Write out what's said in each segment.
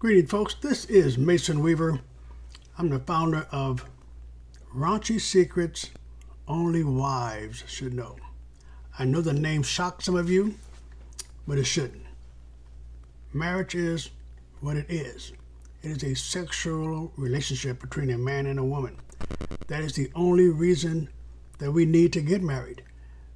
Greetings, folks. This is Mason Weaver. I'm the founder of Raunchy Secrets Only Wives Should Know. I know the name shocked some of you, but it shouldn't. Marriage is what it is. It is a sexual relationship between a man and a woman. That is the only reason that we need to get married.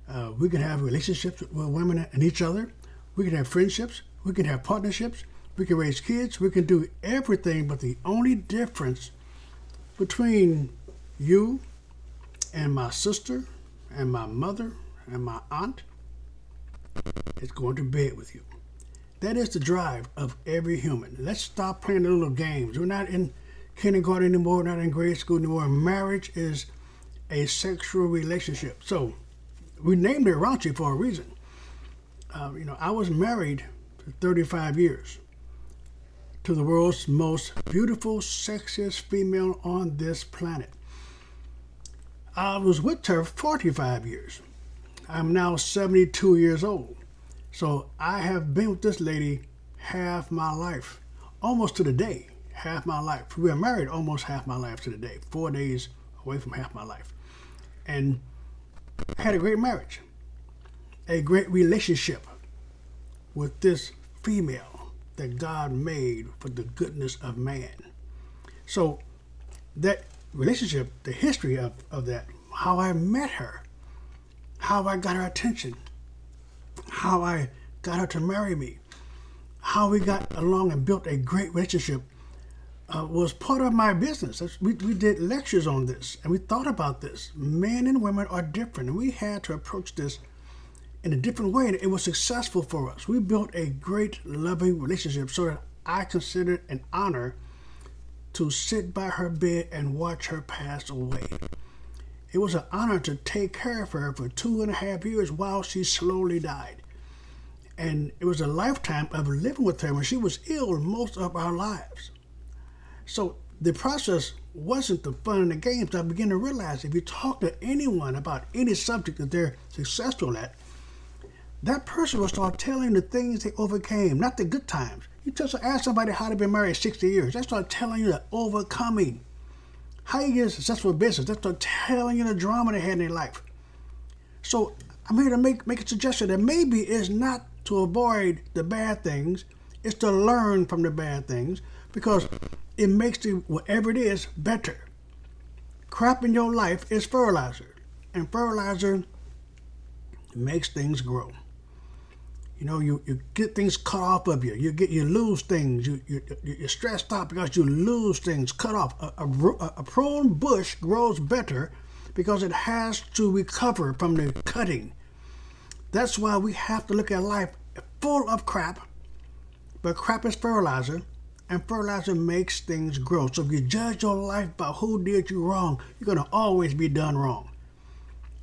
Uh, we can have relationships with women and each other. We can have friendships. We can have partnerships. We can raise kids. We can do everything. But the only difference between you and my sister and my mother and my aunt is going to bed with you. That is the drive of every human. Let's stop playing the little games. We're not in kindergarten anymore, not in grade school anymore. Marriage is a sexual relationship. So we named it raunchy for a reason. Uh, you know, I was married for 35 years to the world's most beautiful, sexiest female on this planet. I was with her 45 years. I'm now 72 years old. So I have been with this lady half my life, almost to the day, half my life. We are married almost half my life to the day, four days away from half my life. And had a great marriage, a great relationship with this female that God made for the goodness of man. So that relationship, the history of, of that, how I met her, how I got her attention, how I got her to marry me, how we got along and built a great relationship uh, was part of my business. We, we did lectures on this and we thought about this. Men and women are different, we had to approach this in a different way. And it was successful for us. We built a great, loving relationship so that I considered an honor to sit by her bed and watch her pass away. It was an honor to take care of her for two and a half years while she slowly died. And it was a lifetime of living with her when she was ill most of our lives. So the process wasn't the fun and the games. I began to realize if you talk to anyone about any subject that they're successful at, that person will start telling the things they overcame, not the good times. You just ask somebody how they've been married 60 years. They start telling you the overcoming. How you get a successful business. They start telling you the drama they had in their life. So I'm here to make, make a suggestion that maybe it's not to avoid the bad things, it's to learn from the bad things because it makes the whatever it is better. Crap in your life is fertilizer, and fertilizer makes things grow. You know, you, you get things cut off of you. You get you lose things. You, you you're stressed out because you lose things cut off. A, a, a prune bush grows better because it has to recover from the cutting. That's why we have to look at life full of crap, but crap is fertilizer, and fertilizer makes things grow. So if you judge your life by who did you wrong, you're going to always be done wrong.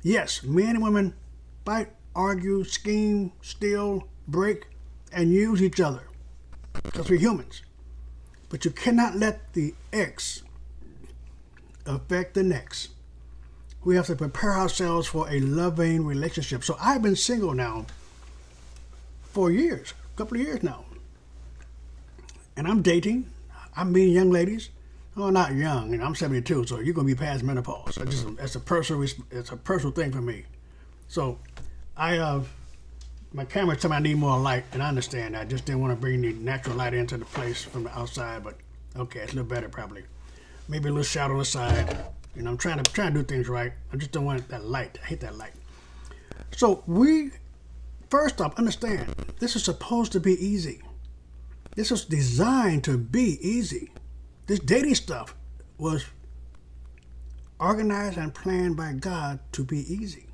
Yes, men and women fight, argue, scheme, steal, break, and use each other because we're humans. But you cannot let the X affect the next. We have to prepare ourselves for a loving relationship. So I've been single now for years, a couple of years now. And I'm dating. I'm meeting young ladies. Oh, not young. You know, I'm 72, so you're gonna be past menopause. Just that's a personal it's a personal thing for me. So I uh my camera told me I need more light, and I understand. I just didn't want to bring the natural light into the place from the outside, but okay, it's a little better probably. Maybe a little shadow on the side. You know, I'm trying to trying to do things right. I just don't want that light. I hate that light. So we first off understand this is supposed to be easy. This was designed to be easy. This dating stuff was organized and planned by God to be easy.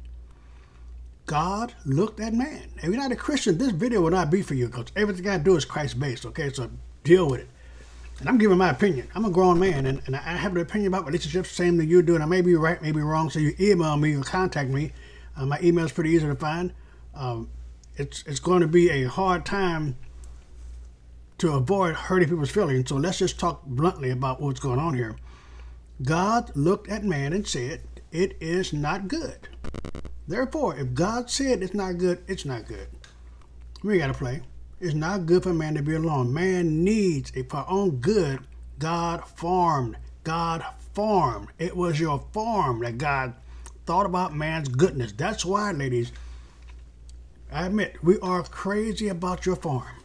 God looked at man. If you're not a Christian, this video will not be for you because everything I do is Christ based, okay? So deal with it. And I'm giving my opinion. I'm a grown man and, and I have an opinion about relationships, same that you do. And I may be right, may be wrong. So you email me or contact me. Uh, my email is pretty easy to find. Um, it's, it's going to be a hard time to avoid hurting people's feelings. So let's just talk bluntly about what's going on here. God looked at man and said, It is not good. Therefore, if God said it's not good, it's not good. We got to play. It's not good for man to be alone. Man needs, a for own good, God formed. God formed. It was your form that God thought about man's goodness. That's why, ladies, I admit, we are crazy about your farm.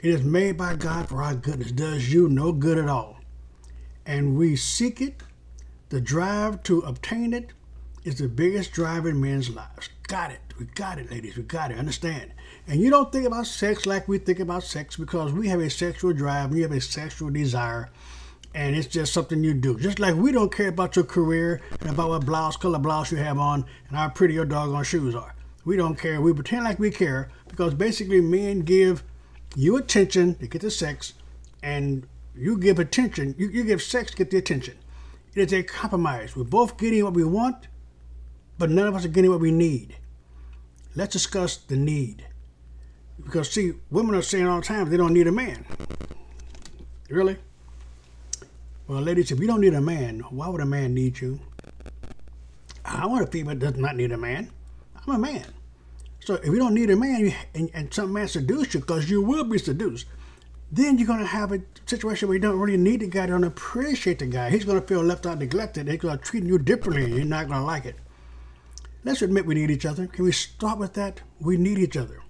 It is made by God for our goodness, does you no good at all. And we seek it. The drive to obtain it is the biggest drive in men's lives. Got it. We got it, ladies. We got it. Understand. And you don't think about sex like we think about sex because we have a sexual drive, we have a sexual desire, and it's just something you do. Just like we don't care about your career and about what blouse, color blouse you have on, and how pretty your doggone shoes are. We don't care. We pretend like we care because basically men give you attention to get the sex, and you give attention, you, you give sex to get the attention. It is a compromise. We're both getting what we want, but none of us are getting what we need. Let's discuss the need. Because, see, women are saying all the time they don't need a man. Really? Well, ladies, if you don't need a man, why would a man need you? I want a female that does not need a man. I'm a man. So if you don't need a man and, and some man seduce you, because you will be seduced, then you're going to have a situation where you don't really need the guy, you don't appreciate the guy. He's going to feel left out, neglected. He's going to treat you differently, and you're not going to like it. Let's admit we need each other. Can we start with that? We need each other.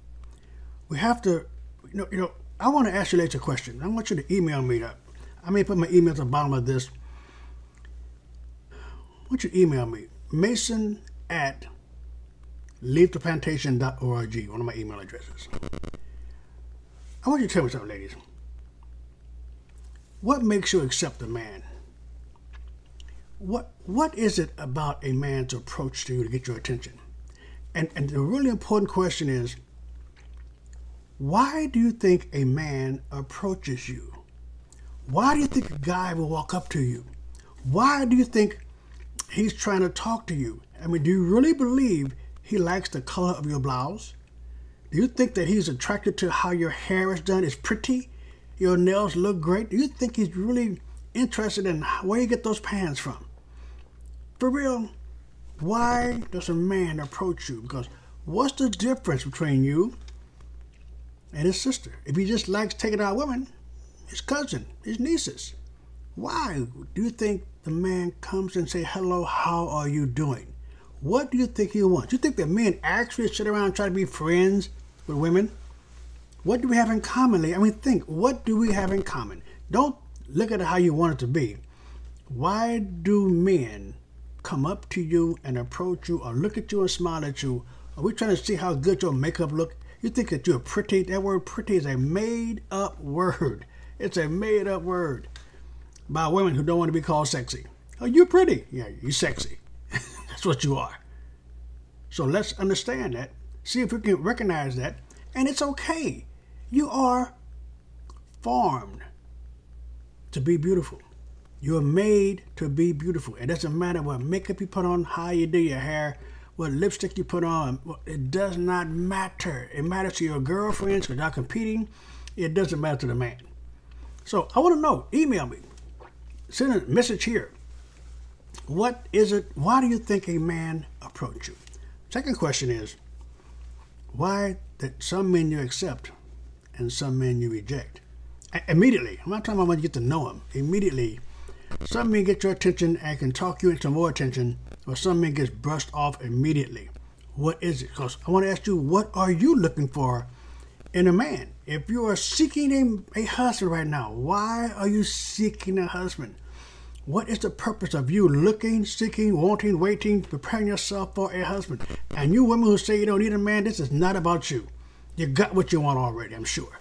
We have to, you know, you know. I want to ask you later a question. I want you to email me that. I may put my email at the bottom of this. I want you to email me, Mason at leavetheplantation.org, one of my email addresses. I want you to tell me something, ladies. What makes you accept a man? What what is it about a man's approach to you to get your attention? And and the really important question is why do you think a man approaches you? Why do you think a guy will walk up to you? Why do you think he's trying to talk to you? I mean, do you really believe he likes the color of your blouse? Do you think that he's attracted to how your hair is done? It's pretty? Your nails look great? Do you think he's really interested in where you get those pants from? For real, why does a man approach you? Because what's the difference between you and his sister? If he just likes taking out women, his cousin, his nieces. Why do you think the man comes and say, hello, how are you doing? What do you think he wants? You think that men actually sit around and try to be friends with women? What do we have in common? I mean, think, what do we have in common? Don't look at how you want it to be. Why do men come up to you and approach you or look at you and smile at you? Are we trying to see how good your makeup look? You think that you're pretty? That word pretty is a made up word. It's a made up word by women who don't want to be called sexy. Oh, you're pretty. Yeah, you're sexy. That's what you are. So let's understand that. See if we can recognize that. And it's okay. You are formed to be beautiful. You're made to be beautiful. It doesn't matter what makeup you put on, how you do your hair, what lipstick you put on. It does not matter. It matters to your girlfriends because you're competing. It doesn't matter to the man. So I want to know. Email me. Send a message here. What is it? Why do you think a man approach you? Second question is, why that some men you accept and some men you reject? Immediately, I'm not talking about when you get to know them. Immediately, some men get your attention and can talk you into more attention, or some men gets brushed off immediately. What is it? Because I want to ask you, what are you looking for in a man? If you are seeking a, a husband right now, why are you seeking a husband? What is the purpose of you looking, seeking, wanting, waiting, preparing yourself for a husband? And you women who say you don't need a man, this is not about you. You got what you want already, I'm sure.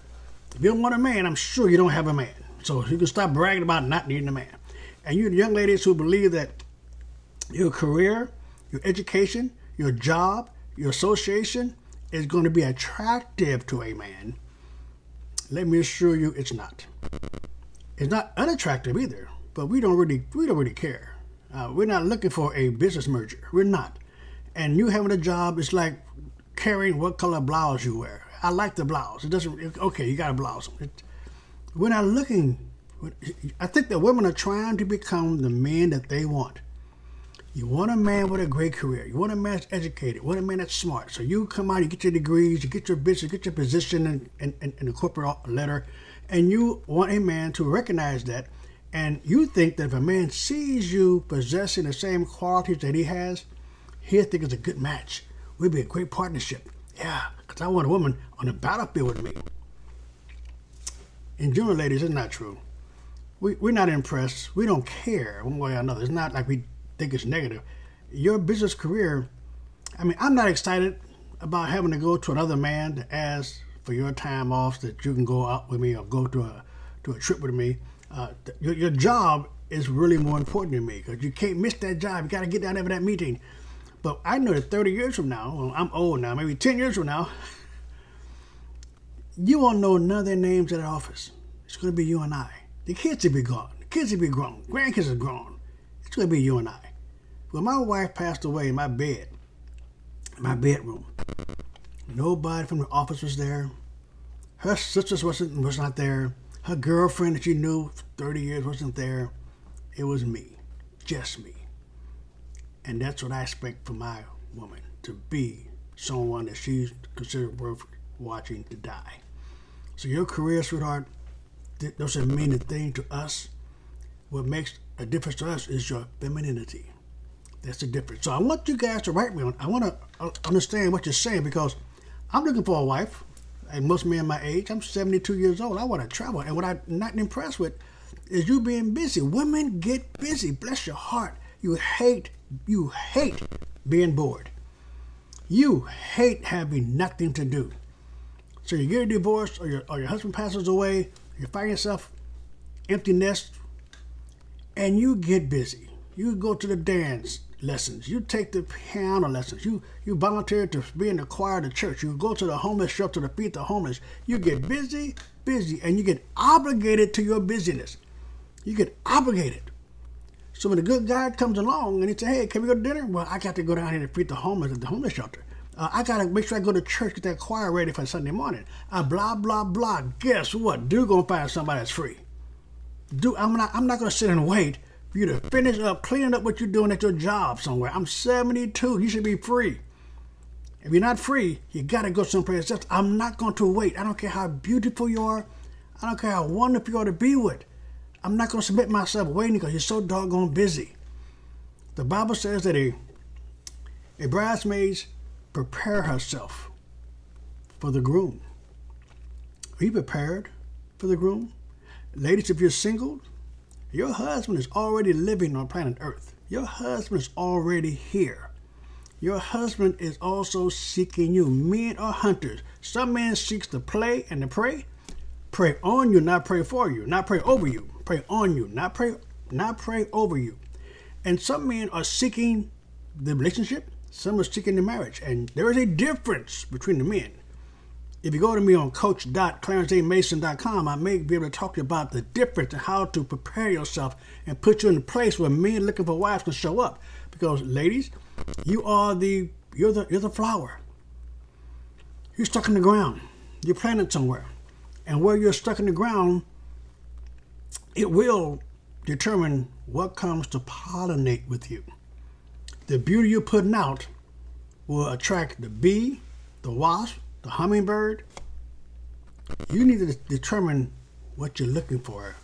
If you don't want a man, I'm sure you don't have a man. So you can stop bragging about not needing a man. And you young ladies who believe that your career, your education, your job, your association is going to be attractive to a man, let me assure you it's not. It's not unattractive either but we don't really we don't really care. Uh, we're not looking for a business merger. We're not. And you having a job is like caring what color blouse you wear. I like the blouse. It doesn't. Okay, you got a blouse. It, we're not looking. I think that women are trying to become the men that they want. You want a man with a great career. You want a man that's educated. You want a man that's smart. So you come out, you get your degrees, you get your business, get your position in, in, in, in the corporate letter, and you want a man to recognize that. And you think that if a man sees you possessing the same qualities that he has, he'll think it's a good match. We'd be a great partnership. Yeah, because I want a woman on the battlefield with me. In general, ladies, it's not true. We, we're not impressed. We don't care one way or another. It's not like we think it's negative. Your business career, I mean, I'm not excited about having to go to another man to ask for your time off that you can go out with me or go to a to a trip with me. Uh, your, your job is really more important to me because you can't miss that job. You got to get down there for that meeting. But I know that 30 years from now, well, I'm old now, maybe 10 years from now, you won't know none of their names at the office. It's going to be you and I. The kids will be gone. The kids will be grown. Grandkids are grown. It's going to be you and I. When my wife passed away in my bed, in my bedroom, nobody from the office was there. Her sisters wasn't was not there. Her girlfriend that she knew for 30 years wasn't there. It was me, just me. And that's what I expect from my woman to be someone that she's considered worth watching to die. So your career, sweetheart, doesn't mean a thing to us. What makes a difference to us is your femininity. That's the difference. So I want you guys to write me on. I want to uh, understand what you're saying because I'm looking for a wife. And most men my age, I'm 72 years old. I want to travel. And what I'm not impressed with is you being busy. Women get busy. Bless your heart. You hate, you hate being bored. You hate having nothing to do. So you get a divorce or your, or your husband passes away, you find yourself empty nest, and you get busy. You go to the dance, lessons. You take the piano lessons. You you volunteer to be in the choir of the church. You go to the homeless shelter to feed the homeless. You get busy, busy, and you get obligated to your busyness. You get obligated. So when a good guy comes along and he says, "Hey, can we go to dinner?" Well, I got to go down here to feed the homeless at the homeless shelter. Uh, I gotta make sure I go to church, get that choir ready for Sunday morning. Uh, blah blah blah. Guess what? Dude gonna find somebody that's free. Dude, I'm not. I'm not gonna sit and wait for you to finish up cleaning up what you're doing at your job somewhere. I'm 72. You should be free. If you're not free, you gotta go someplace else. I'm not going to wait. I don't care how beautiful you are. I don't care how wonderful you are to be with. I'm not to submit myself waiting because you're so doggone busy. The Bible says that a, a bridesmaid prepare herself for the groom. Are you prepared for the groom? Ladies, if you're single, your husband is already living on planet Earth. Your husband is already here. Your husband is also seeking you. Men are hunters. Some men seeks to play and to prey. Prey on you, not pray for you. Not pray over you. Prey on you, not pray, not pray over you. And some men are seeking the relationship. Some are seeking the marriage. And there is a difference between the men. If you go to me on coach.clarenceamason.com, I may be able to talk to you about the difference and how to prepare yourself and put you in a place where men looking for wives can show up. Because ladies, you are the you're the you're the flower. You're stuck in the ground. You're planted somewhere. And where you're stuck in the ground, it will determine what comes to pollinate with you. The beauty you're putting out will attract the bee, the wasp, the hummingbird, you need to determine what you're looking for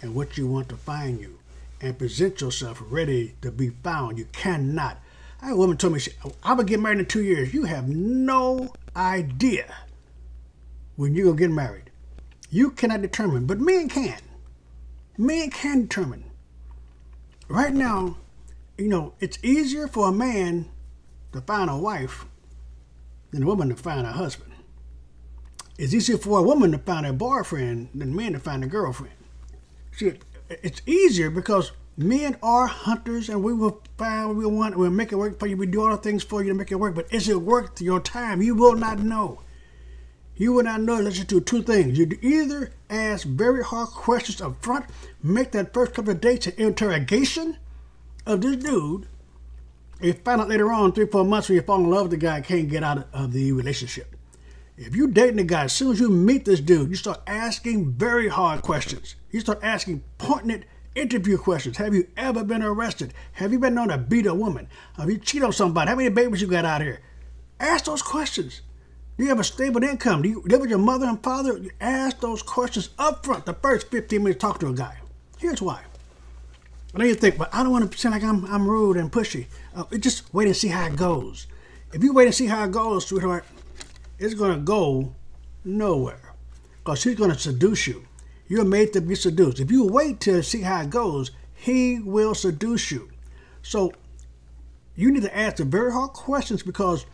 and what you want to find you and present yourself ready to be found. You cannot. I had a woman told me, she, I'm going to get married in two years. You have no idea when you're going to get married. You cannot determine, but men can. Men can determine. Right now, you know, it's easier for a man to find a wife than a woman to find a husband. It's easier for a woman to find a boyfriend than men to find a girlfriend. See, it's easier because men are hunters and we will find what we want. We'll make it work for you. We do all the things for you to make it work. But is it worth your time? You will not know. You will not know unless you do two things. You either ask very hard questions up front, make that first couple of dates an interrogation of this dude, you find out later on, three, four months when you fall in love with the guy, can't get out of the relationship. If you're dating a guy, as soon as you meet this dude, you start asking very hard questions. You start asking pointed Interview questions. Have you ever been arrested? Have you been known to beat a woman? Have you cheated on somebody? How many babies you got out here? Ask those questions. Do you have a stable income? Do you live with your mother and father? Ask those questions up front the first 15 minutes talk to a guy. Here's why. I know you think, but I don't want to sound like I'm, I'm rude and pushy. Uh, just wait and see how it goes. If you wait and see how it goes, sweetheart, it's going to go nowhere. Because she's going to seduce you. You're made to be seduced. If you wait to see how it goes, he will seduce you. So you need to ask the very hard questions because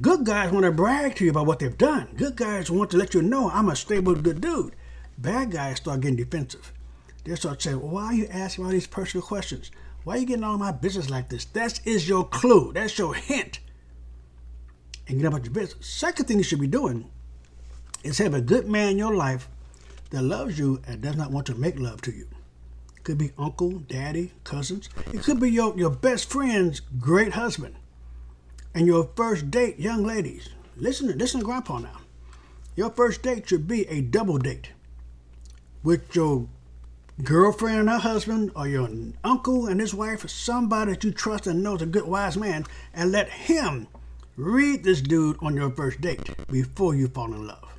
good guys want to brag to you about what they've done. Good guys want to let you know I'm a stable, good dude. Bad guys start getting defensive. They start saying, well, why are you asking all these personal questions? Why are you getting all my business like this? That is your clue. That's your hint. And get about your business. Second thing you should be doing is have a good man in your life that loves you and does not want to make love to you. Could be uncle, daddy, cousins. It could be your, your best friend's great husband. And your first date, young ladies. Listen to listen to grandpa now. Your first date should be a double date with your girlfriend and her husband, or your uncle and his wife, or somebody that you trust and knows a good wise man, and let him read this dude on your first date before you fall in love.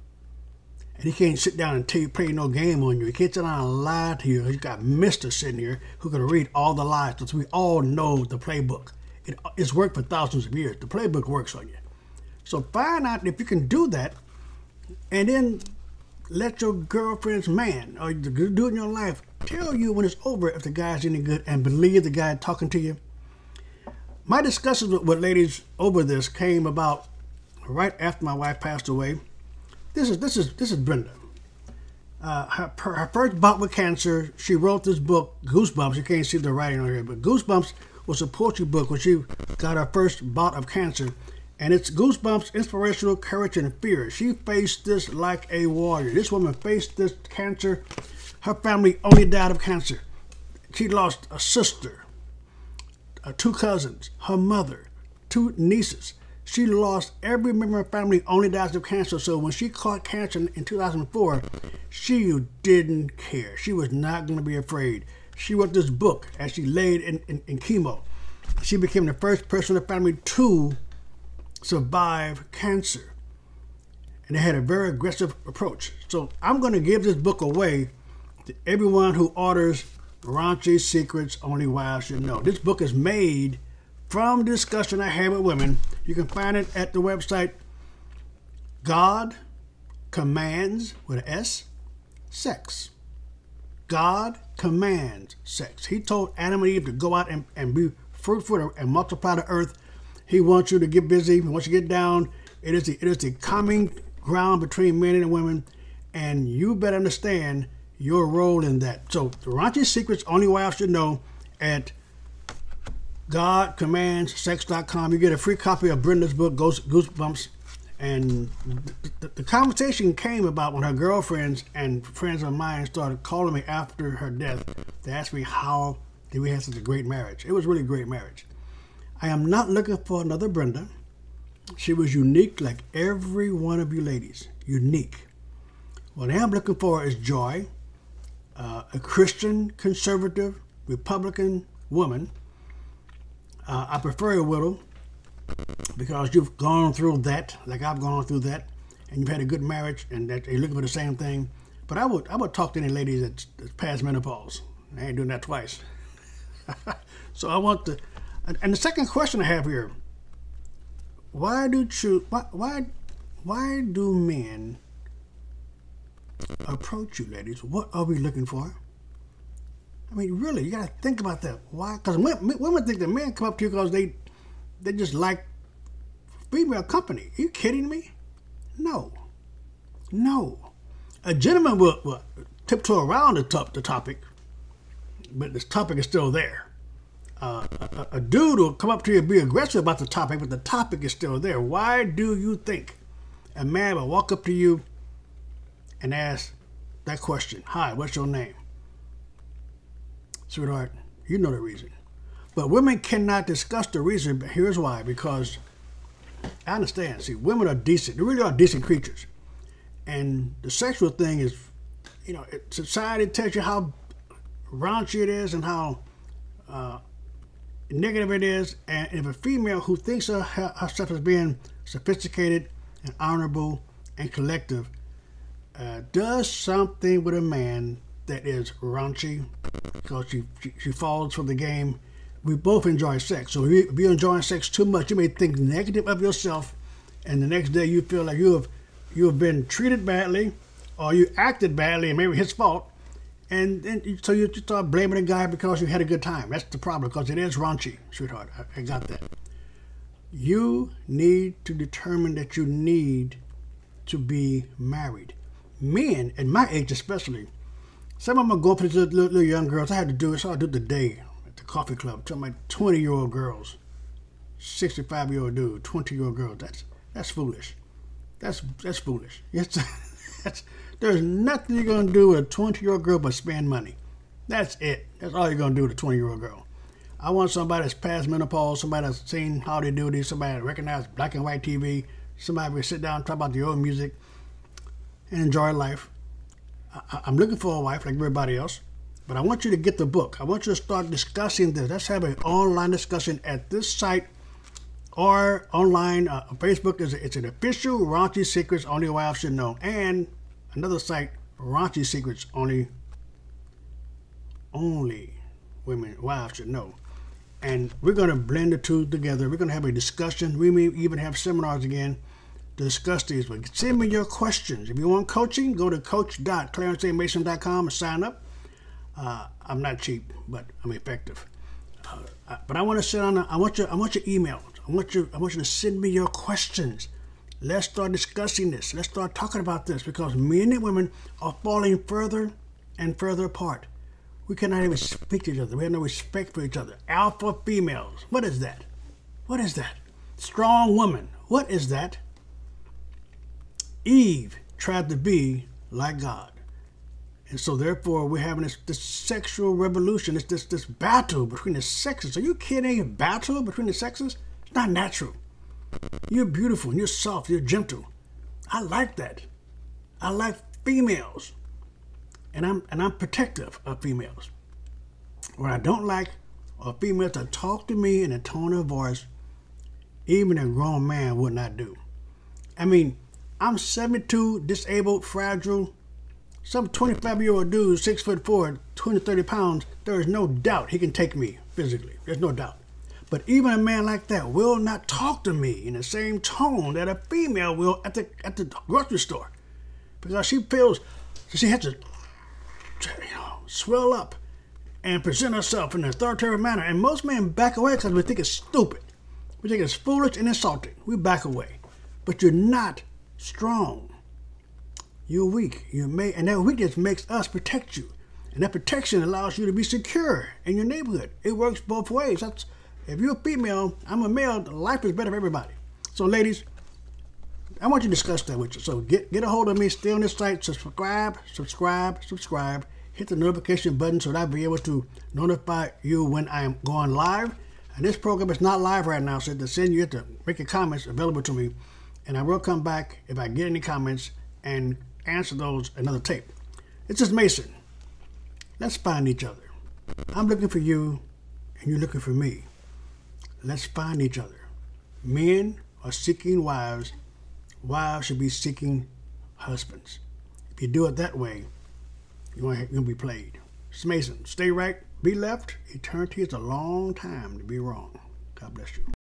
And he can't sit down and tell you, play no game on you. He can't sit down and lie to you. He's got Mister sitting here who can read all the lies because we all know the playbook. It, it's worked for thousands of years. The playbook works on you. So find out if you can do that, and then let your girlfriend's man or the dude in your life tell you when it's over if the guy's any good and believe the guy talking to you. My discussions with ladies over this came about right after my wife passed away. This is this is this is Brenda. Uh, her, her first bout with cancer, she wrote this book, Goosebumps. You can't see the writing on here, but Goosebumps was a poetry book when she got her first bout of cancer and it's Goosebumps inspirational courage and fear. She faced this like a warrior. This woman faced this cancer. Her family only died of cancer. She lost a sister, uh, two cousins, her mother, two nieces. She lost every member of her family only died of cancer. So when she caught cancer in 2004, she didn't care. She was not going to be afraid. She wrote this book as she laid in, in, in chemo. She became the first person in the family to survive cancer. And they had a very aggressive approach. So I'm going to give this book away to everyone who orders Raunchy Secrets Only Wives Should Know. This book is made from discussion I had with women. You can find it at the website God Commands with an S Sex. God commands sex. He told Adam and Eve to go out and, and be fruitful and multiply the earth he wants you to get busy. Wants you get down. It is the, it is the common ground between men and women, and you better understand your role in that. So, the raunchy secrets only wives should know at GodCommandsSex.com. You get a free copy of Brenda's book, Goosebumps. And the, the, conversation came about when her girlfriends and friends of mine started calling me after her death to ask me how did we have such a great marriage. It was really great marriage. I am not looking for another Brenda. She was unique like every one of you ladies. Unique. What I am looking for is joy, uh, a Christian, conservative, Republican woman. Uh, I prefer a widow because you've gone through that, like I've gone through that, and you've had a good marriage, and that you're looking for the same thing. But I would I would talk to any ladies that's, that's past menopause. I ain't doing that twice. so I want to and the second question I have here: Why do you, why why why do men approach you, ladies? What are we looking for? I mean, really, you gotta think about that. Why? Because women think that men come up to you because they they just like female company. Are you kidding me? No, no. A gentleman will, will tiptoe around the, top, the topic, but this topic is still there uh, a, a, dude will come up to you and be aggressive about the topic, but the topic is still there. Why do you think a man will walk up to you and ask that question? Hi, what's your name? Sweetheart, you know the reason. But women cannot discuss the reason, but here's why. Because I understand. See, women are decent. They really are decent creatures. And the sexual thing is, you know, society tells you how raunchy it is and how uh, negative it is. And if a female who thinks of herself as being sophisticated and honorable and collective uh, does something with a man that is raunchy because she, she, she falls for the game, we both enjoy sex. So if, you, if you're enjoying sex too much, you may think negative of yourself, and the next day you feel like you have you have been treated badly, or you acted badly, and maybe his fault, and then so you start blaming the guy because you had a good time. That's the problem because it is raunchy, sweetheart. I, I got that. You need to determine that you need to be married. Men, at my age especially, some of them these little, little, young girls. I had to do it, so I do it today at the coffee club. Talking about 20 year old girls, 65 year old dude, 20 year old girls. That's that's foolish. That's that's foolish. It's, that's, there's nothing you're gonna do with a 20 year old girl but spend money. That's it. That's all you're gonna do with a 20 year old girl. I want somebody that's past menopause, somebody that's seen how they do this, somebody that recognizes black and white TV, somebody who sit down and talk about the old music and enjoy life. I, am looking for a wife like everybody else, but I want you to get the book. I want you to start discussing this. Let's have an online discussion at this site or online. Uh, Facebook is it's an official Raunchy Secrets Only Wives Should Know, and another site Raunchy Secrets Only Only Women Wives Should Know. And we're going to blend the two together. We're going to have a discussion. We may even have seminars again discuss these. But send me your questions. If you want coaching, go to coach.clarencemason.com and sign up. Uh, I'm not cheap, but I'm effective. Uh, but I want to sit on. A, I want your. I want your emails. I want you. I want you to send me your questions. Let's start discussing this. Let's start talking about this because men and women are falling further and further apart. We cannot even speak to each other. We have no respect for each other. Alpha females. What is that? What is that? Strong woman. What is that? Eve tried to be like God. And so therefore we're having this, this sexual revolution, it's this this battle between the sexes. Are you kidding? A battle between the sexes? It's not natural. You're beautiful and you're soft, you're gentle. I like that. I like females. And I'm and I'm protective of females. What I don't like are females that talk to me in a tone of voice even a grown man would not do. I mean, I'm 72, disabled, fragile. Some 25 year old dude, six foot four, 230 pounds, there is no doubt he can take me physically. There's no doubt. But even a man like that will not talk to me in the same tone that a female will at the at the grocery store, because she feels she has to, you know, swell up and present herself in an authoritative manner. And most men back away because we think it's stupid, we think it's foolish and insulting. We back away, but you're not strong. You're weak. You may, and that weakness makes us protect you. And that protection allows you to be secure in your neighborhood. It works both ways. That's if you're a female, I'm a male, life is better for everybody. So ladies, I want you to discuss that with you. So get get a hold of me, stay on this site, subscribe, subscribe, subscribe, hit the notification button so that I'll be able to notify you when I'm going live. And this program is not live right now, so to send you to make your comments available to me and I will come back if I get any comments and answer those another tape. It's just Mason. Let's find each other. I'm looking for you, and you're looking for me. Let's find each other. Men are seeking wives. Wives should be seeking husbands. If you do it that way, you're going to be played. It's Mason. Stay right, be left. Eternity is a long time to be wrong. God bless you.